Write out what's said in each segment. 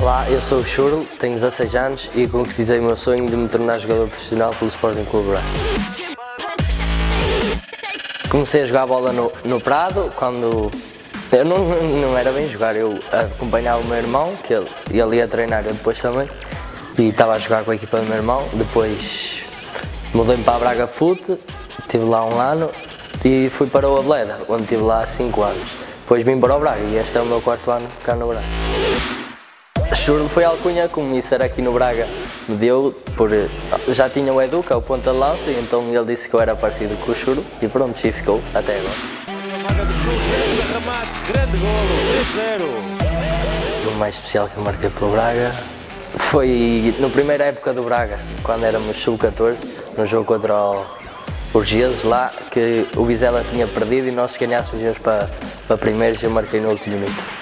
Olá, eu sou o Churro, tenho 16 anos e concretizei o meu sonho de me tornar jogador profissional pelo Sporting Clube Braga. Comecei a jogar bola no, no Prado quando eu não, não era bem jogar, eu acompanhava o meu irmão, que ele, ele ia treinar eu depois também, e estava a jogar com a equipa do meu irmão. Depois mudei-me para a Braga Foot, estive lá um ano e fui para o Ableda, onde estive lá 5 anos. Depois vim para o Braga e este é o meu quarto ano cá no Braga. Churro foi alcunha, como isso era aqui no Braga, me deu por. Já tinha o Edu, que é o ponta de lança, e então ele disse que eu era parecido com o Churro e pronto, e ficou até agora. grande golo, 3-0. O mais especial que eu marquei pelo Braga foi na primeira época do Braga, quando éramos sub-14, no jogo contra o Urgeses, lá que o Vizela tinha perdido e nós se ganhássemos para, para primeiros eu marquei no último minuto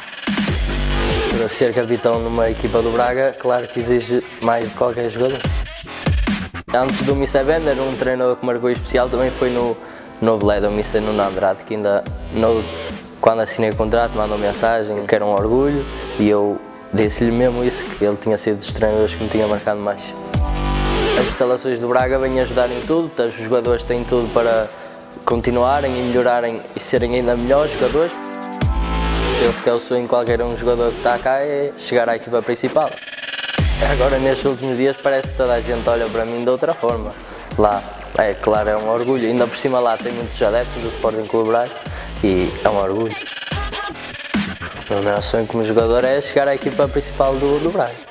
ser capitão numa equipa do Braga, claro que exige mais de qualquer jogador. Antes do Mr. Bender, um treinador que marcou especial também foi no, no Bleda, o Mr. Nuno Andrade, que ainda no, quando assinei o contrato mandou mensagem que era um orgulho e eu disse-lhe mesmo isso, que ele tinha sido dos treinadores que me tinha marcado mais. As instalações do Braga vêm ajudar em tudo, os jogadores têm tudo para continuarem e melhorarem e serem ainda melhores jogadores. Penso que é o sonho de qualquer um jogador que está cá é chegar à equipa principal. Agora nestes últimos dias parece que toda a gente olha para mim de outra forma. Lá, é claro, é um orgulho. Ainda por cima lá tem muitos adeptos do Sporting Clube Braga e é um orgulho. O meu sonho como jogador é chegar à equipa principal do, do Braga.